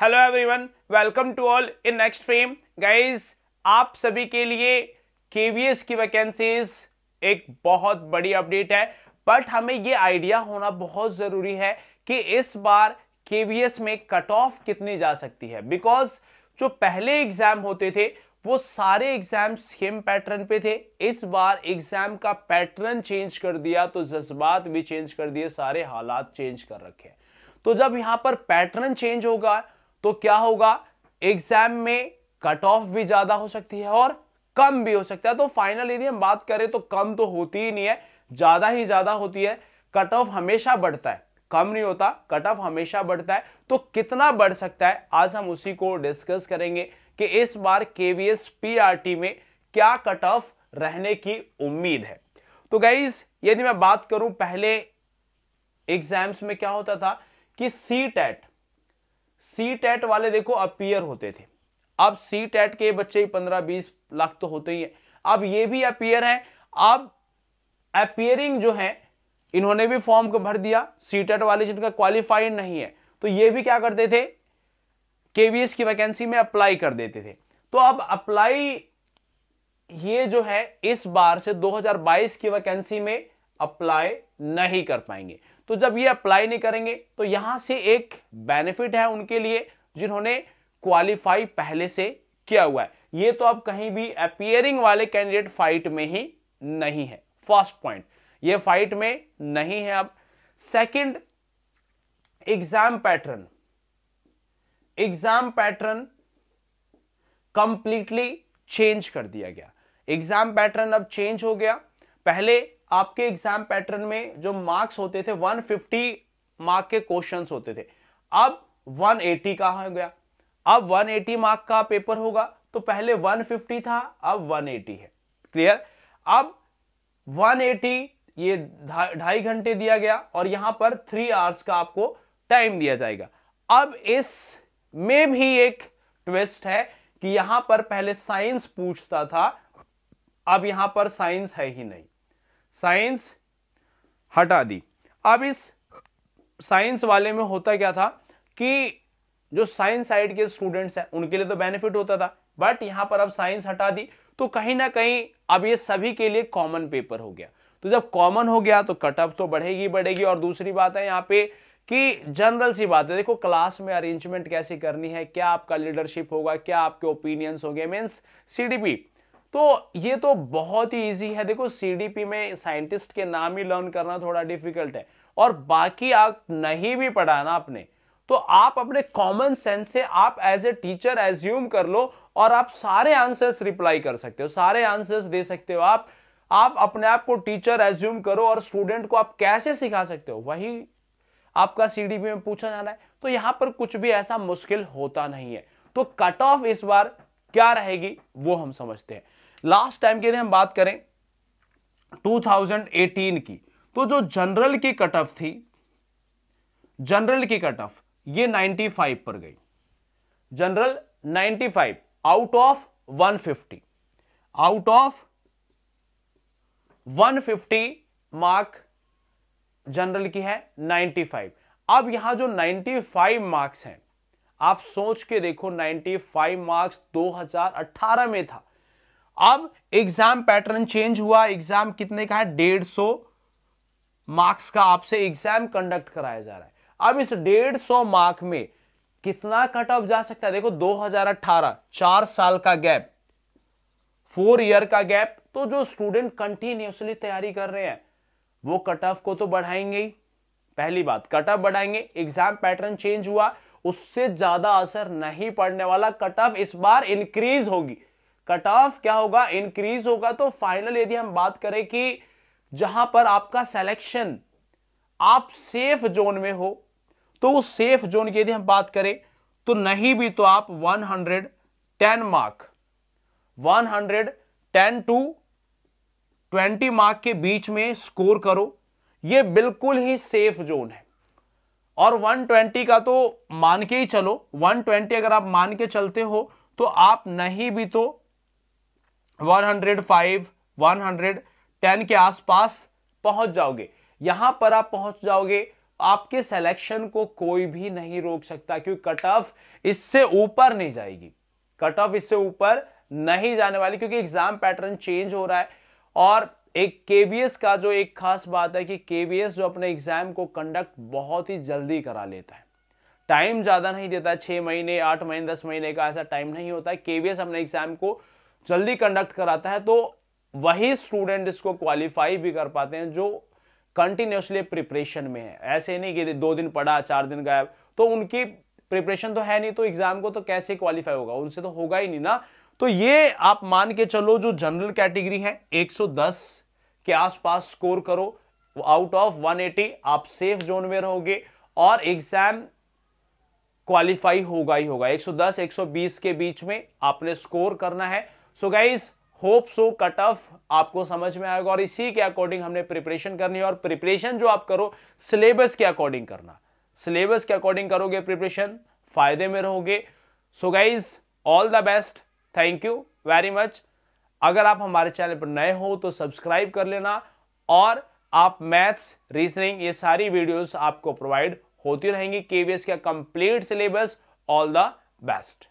Hello everyone welcome to all in next frame guys आप सभी के लिए केवीएस की वैकेंसीज एक बहुत बड़ी अपडेट है बट हमें ये आइडिया होना बहुत ज़रूरी है कि इस बार केवीएस में कट ऑफ़ कितनी जा सकती है। बिकॉज़ जो पहले एग्ज़ाम होते थे, वो सारे एग्ज़ाम सेम पैटर्न पे थे। इस बार एग्ज़ाम का पैटर्न चेंज कर दिया तो जज्बात भी चेंज कर दिए, सारे हालात चेंज कर रखे तो जब यहाँ पर पैटर्न चेंज होगा तो क्या होगा? एग्ज़ाम में कट ऑफ़ भी ज़्यादा हो सकती है और कम भी हो सकता है। तो फाइनल यदि हम बात करें तो कम तो होती ही नहीं है, ज़्यादा ही ज़्यादा होती है। कट ऑफ़ हमेशा बढ़ता है। कम नहीं होता कट ऑफ़ हमेशा बढ़ता है। तो कितना बढ़ सकता है? आज हम उसी को डिस्कस करेंगे कि इस बार केवीएस पीआरटी में क्या कट ऑफ़ रहने की उम्मीद है। तो गाइज़ यदि मैं बात करूँ, पहले एग्ज़ाम्स में क्या होता था कि सी टेट सी टेट वाले देखो अपियर होते थे। अब सी टेट के बच्चे पंद्रह बीस लाख तो होते ही है। अब ये भी अपियर है। अब अपियरिंग जो है, इन्होंने भी फॉर्म को भर दिया। सी टेट वाले जिनका क्वालिफाइड नहीं है तो ये भी क्या करते थे? केवीएस की वैकेंसी में अप्लाई कर देते थे। तो अब अप्लाई ये जो है, इस बार से 2022 की वैकेंसी में अप्लाई नहीं कर पाएँगे। तो जब ये अप्लाई नहीं करेंगे तो यहाँ से एक बेनिफिट है उनके लिए, जिन्होंने क्वालिफाई पहले से किया हुआ है। ये तो अब कहीं भी अपियरिंग वाले कैंडिडेट फाइट में ही नहीं है। फ़र्स्ट पॉइंट ये फाइट में नहीं है अब। Second exam pattern exam pattern completely change कर दिया गया। एग्ज़ाम पैटर्न अब चेंज हो गया। पहले आपके एग्ज़ाम पैटर्न में जो मार्क्स होते थे 150 मार्क के क्वेश्चंस होते थे। अब 180 का हो गया। अब 180 मार्क का पेपर होगा तो पहले 150 था, अब 180 है। क्लियर अब 180 ये ढाई घंटे दिया गया और यहाँ पर थ्री आवर्स का आपको टाइम दिया जाएगा। अब इस में भी एक ट्विस्ट है कि यहाँ पर पहले साइंस पूछता था, अब यहाँ पर साइंस है ही नहीं। साइंस हटा दी। अब इस साइंस वाले में होता क्या था कि जो साइंस साइड के स्टूडेंट्स हैं, उनके लिए तो बेनिफिट होता था, बट यहाँ पर अब साइंस हटा दी तो कहीं ना कहीं अब ये सभी के लिए कॉमन पेपर हो गया। तो जब कॉमन हो गया तो कटअप तो बढ़ेगी बढ़ेगी। और दूसरी बात है यहाँ पे कि जनरल सी बात है, देखो क्लास में अरेंजमेंट कैसे करनी है, क्या आपका लीडरशिप होगा, क्या आपके ओपिनियंस होंगे। मीन्स सीडीपी तो ये तो बहुत ही इजी है। देखो सीडीपी में साइंटिस्ट के नाम ही लर्न करना थोड़ा डिफ़िकल्ट है। और बाकी आप नहीं भी पढ़ा ना आपने तो आप अपने कॉमन सेंस से आप एज ए टीचर एज्यूम कर लो और आप सारे आंसर्स रिप्लाई कर सकते हो। सारे आंसर्स दे सकते हो आप। आप अपने आप को टीचर एज्यूम करो और स्टूडेंट को आप कैसे सिखा सकते हो? वही आपका सीडीपी में पूछा जाना है। तो यहाँ पर कुछ भी ऐसा मुश्किल होता नहीं है। तो कट ऑफ़ इस बार क्या रहेगी वो हम समझते हैं। लास्ट टाइम की यदि हम बात करें 2018 की। तो जो जनरल की कट ऑफ़ थी जनरल की कट ऑफ़ ये 95 पर गई। General 95 out of 150 out of 150 mark general की है 95 अब यहाँ जो 95 मार्क्स हैं, आप सोच के देखो 95 मार्क्स 2018 में था। अब एग्ज़ाम पैटर्न चेंज हुआ एग्ज़ाम कितने का है? डेढ़ सौ मार्क्स का आपसे एग्ज़ाम कंडक्ट कराया जा रहा है। अब इस डेढ़ सौ मार्क में कितना कट ऑफ़ जा सकता है? देखो 2018 चार साल का गैप फोर ईयर का गैप तो जो स्टूडेंट कंटिन्यूसली तैयारी कर रहे हैं, वो कट ऑफ़ को तो बढ़ाएँगे ही। पहली बात कट ऑफ़ बढ़ाएँगे एग्ज़ाम पैटर्न चेंज हुआ, उससे ज़्यादा असर नहीं पड़ने वाला कट ऑफ़ इस बार इंक्रीज होगी। कट ऑफ़ क्या होगा इंक्रीज होगा तो फाइनल यदि हम बात करें कि जहाँ पर आपका सिलेक्शन आप सेफ़ जोन में हो तो उस सेफ़ जोन की यदि हम बात करें तो नहीं भी तो आप 110 मार्क 110 टू 20 मार्क के बीच में स्कोर करो, ये बिल्कुल ही सेफ़ जोन है। और 120 का तो मान के ही चलो 120 अगर आप मान के चलते हो तो आप नहीं भी तो 105 110 के आसपास पहुँच जाओगे। यहाँ पर आप पहुँच जाओगे, आपके सिलेक्शन को कोई भी नहीं रोक सकता, क्योंकि कट ऑफ़ इससे ऊपर नहीं जाएगी। कट ऑफ़ इससे ऊपर नहीं जाने वाली, क्योंकि एग्ज़ाम पैटर्न चेंज हो रहा है। और एक केवीएस का जो एक खास बात है कि केवीएस जो अपने एग्ज़ाम को कंडक्ट बहुत ही जल्दी करा लेता है। टाइम ज़्यादा नहीं देता, छह महीने, आठ महीने, दस महीने का ऐसा टाइम नहीं होता है। केवीएस अपने एग्ज़ाम को जल्दी कंडक्ट कराता है तो वही स्टूडेंट इसको क्वालिफाई भी कर पाते हैं जो कंटिन्यूसली प्रिपरेशन में है। ऐसे नहीं कि दो दिन पढ़ा, चार दिन गायब तो उनकी प्रिपरेशन तो है नहीं तो एग्ज़ाम को तो कैसे क्वालिफाई होगा? उनसे तो होगा ही नहीं ना। तो ये आप मान के चलो, जो जनरल कैटेगरी है 110 के आसपास स्कोर करो। आउट ऑफ़ 180 आप सेफ़ जोन में रहोगे और एग्ज़ाम क्वालिफाई होगा ही होगा। 110 120 के बीच में आपने स्कोर करना है। So guys hope so cut off आपको समझ में आएगा और इसी के अकॉर्डिंग हमने प्रिपरेशन करनी है और प्रिपरेशन जो आप करो सिलेबस के अकॉर्डिंग करना। सिलेबस के अकॉर्डिंग करोगे प्रिपरेशन फ़ायदे में रहोगे। So guys all the best thank you very much अगर आप हमारे चैनल पर नए हो तो सब्सक्राइब कर लेना और आप मैथ्स रीजनिंग ये सारी वीडियोस आपको प्रोवाइड होती रहेंगी। केवीएस का complete syllabus all the best